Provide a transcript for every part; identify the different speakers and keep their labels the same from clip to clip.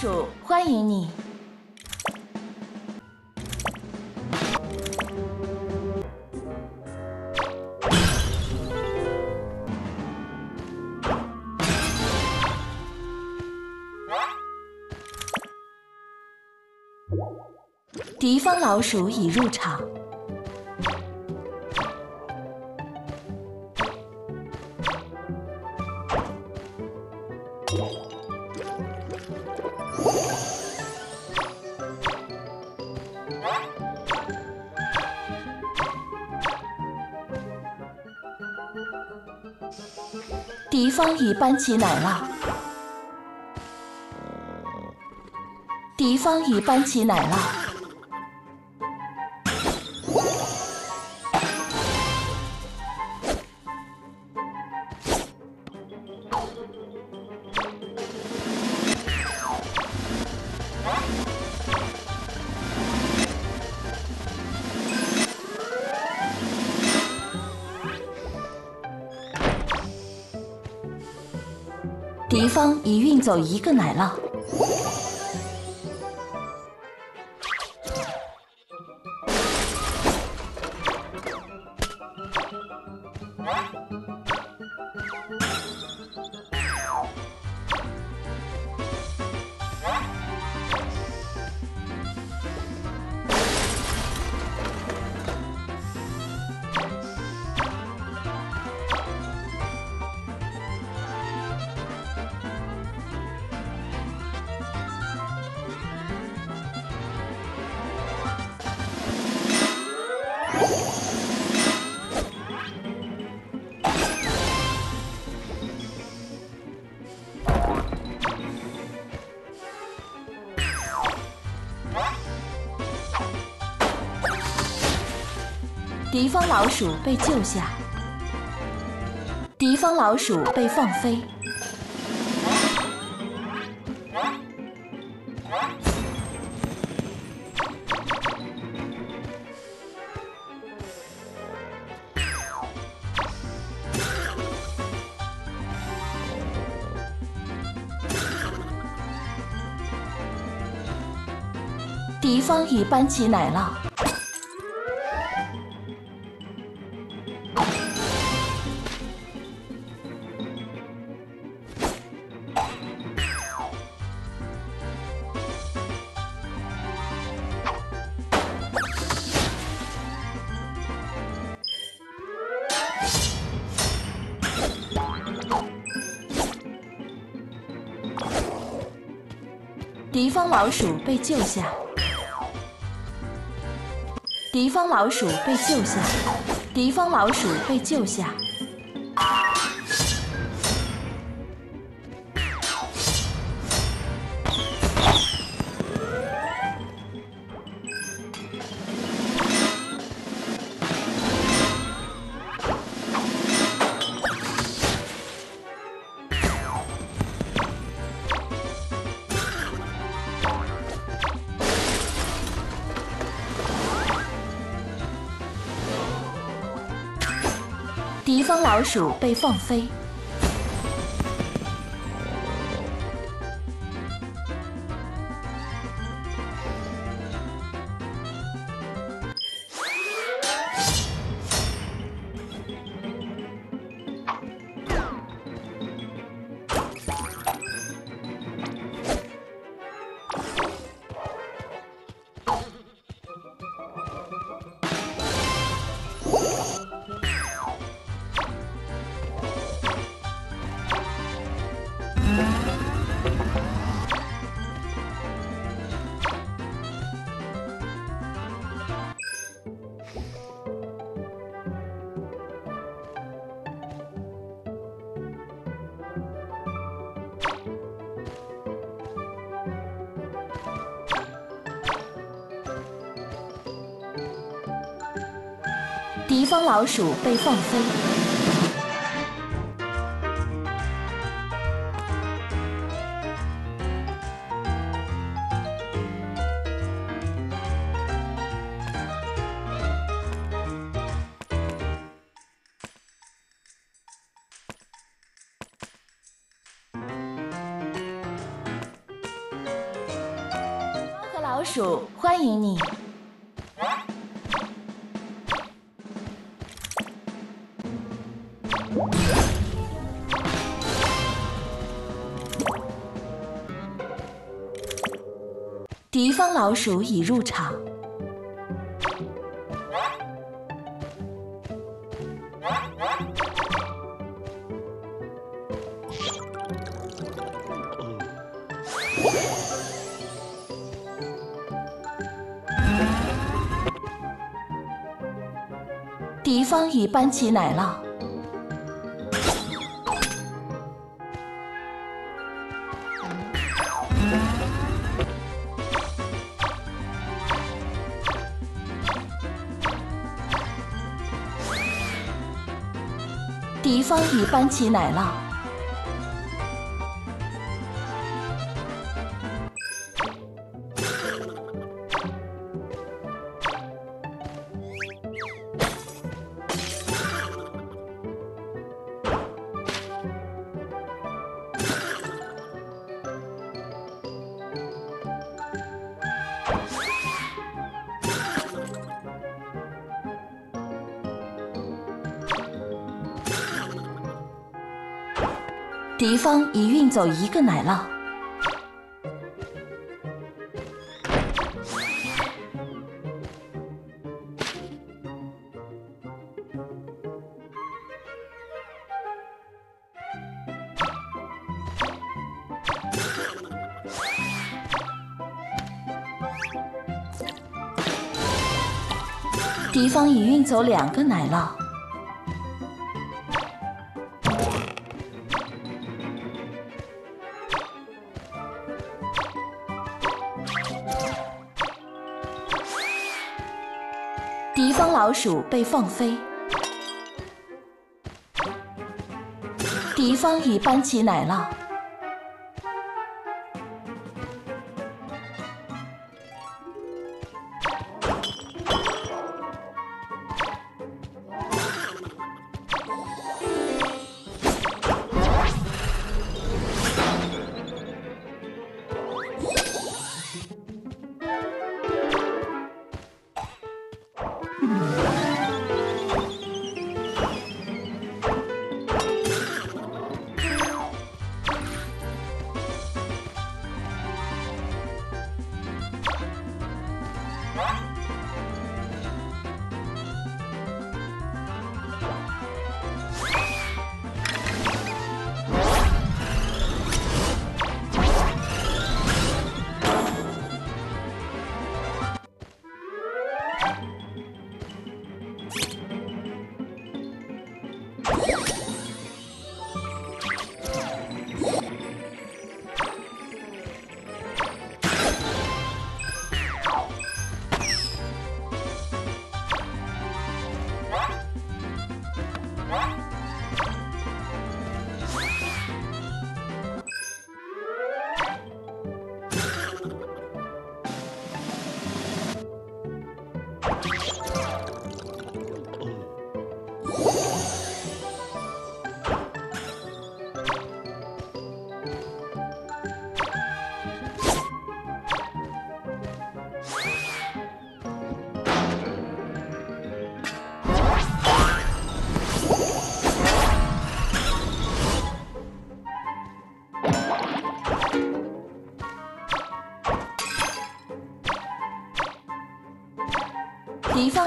Speaker 1: 鼠欢迎你。敌方老鼠已入场。敌方已搬起奶酪，敌方已搬起奶酪。敌方已运走一个奶酪。敌方老鼠被救下，敌方老鼠被放飞。敌方已搬起奶酪。敌方老鼠被救下，敌方老鼠被救下，敌方老鼠被救下。老鼠被放飞。敌方老鼠被放飞。猫和老鼠欢迎你。敌方老鼠已入场。敌方已搬起奶酪。敌方已搬起奶酪。敌方已运走一个奶酪。敌方已运走两个奶酪。鼠被放飞。敌方已搬起奶酪。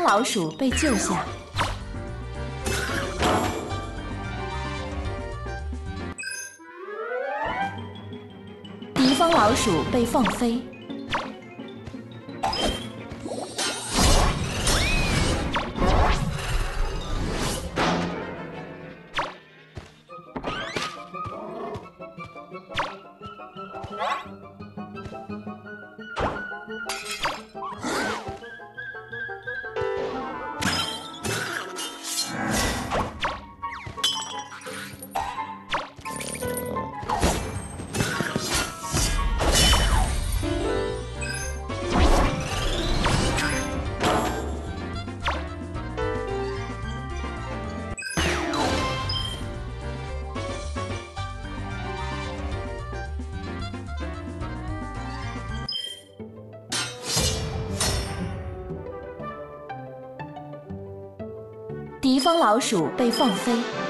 Speaker 1: 老鼠被救下。敌方老鼠被放飞。敌方老鼠被放飞。